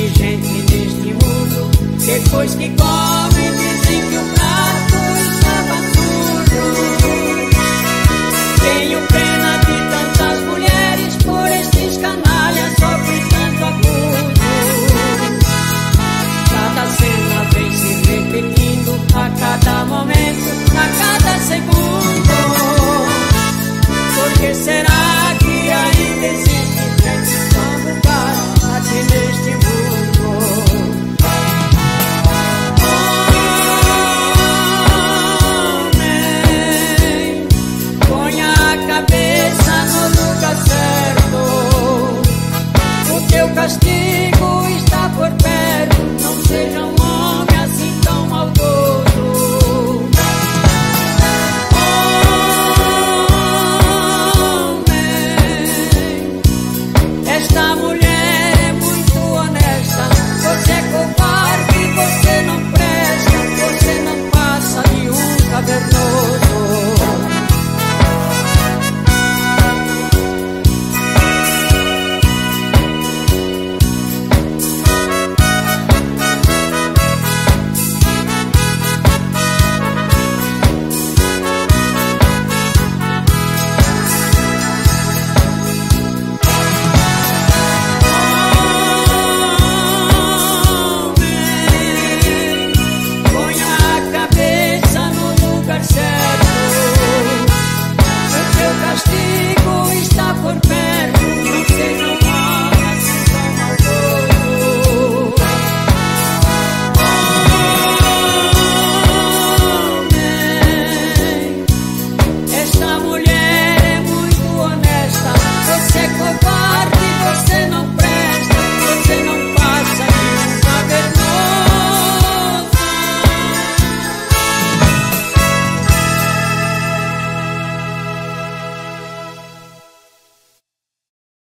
de gente neste mundo depois que corre.